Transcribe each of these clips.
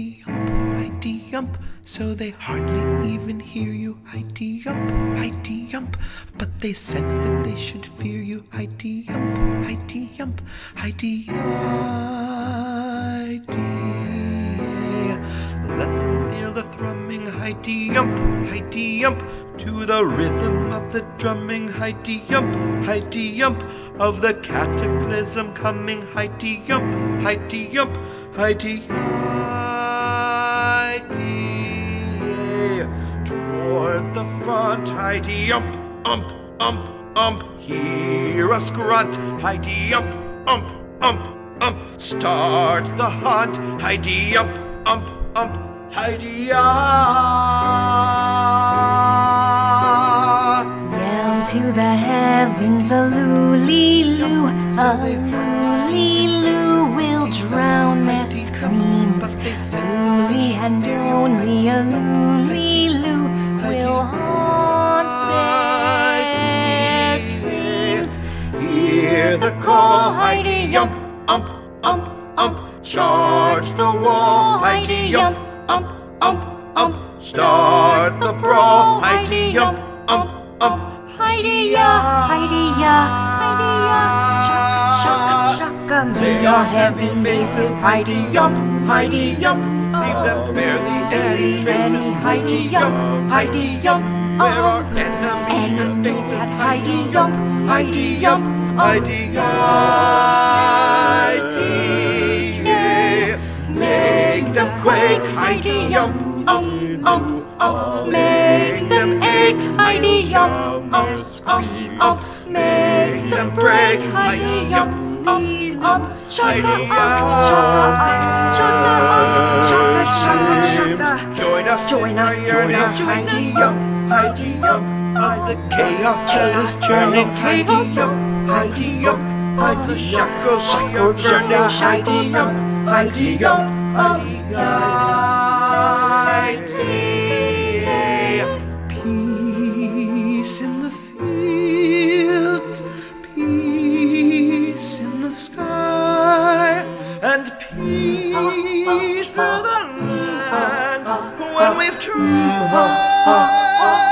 yump, so they hardly even hear you. Heidi yump, Heidi yump, but they sense that they should fear you. Heidi yump, Heidi yump, Heidi Heidi. Let them feel the thrumming. Heidi yump, Heidi yump, to the rhythm of the drumming. Heidi yump, Heidi yump, of the cataclysm coming. Heidi yump, Heidi yump, Heidi Heidi. The front, Heidi yump, ump, ump, ump. Hear us grunt, Heidi ump, ump, ump, ump. Start the hunt, Heidi ump, ump, ump. Heidi ah. Yell to the heavens, a loo-lee-loo, a loo-lee-loo will drown their screams. Looly and only a loo-lee-loo Hear the call, Heidi ump, ump, ump, ump. Charge the wall, Heidi ump, ump, ump, ump. Start the brawl, Heidi ump, ump, ump. Heidi-ya, Heidi-ya, Heidi-ya, shaka, shaka, shaka. They are heavy maces, Heidi ump, Heidi ump. Leave them oh. barely any traces, Heidi ump, Heidi ump. Where our enemies their faces, Heidi ump, Heidi ump, Heidi Heidi. Make them quake, Heidi ump, ump, ump, ump. Make them ache, Heidi ump, ump, ump, ump. Make them break, Heidi ump, ump. Chaka Heidi up, um, chaka up, chaka, chaka, chaka. Join us, Join us, join us, Heidi. Yum, Heidi Yum, the chaos that is churning, Heidi Yum, by the shackles burning, Heidi Yum, Heidi Yum, Heidi Heidi. Peace in the fields, peace in the sky, and peace through the land. When we've tried.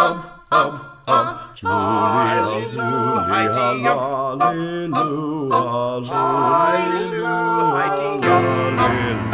um, um, um. Hallelujah, hallelujah, hallelujah, hallelujah.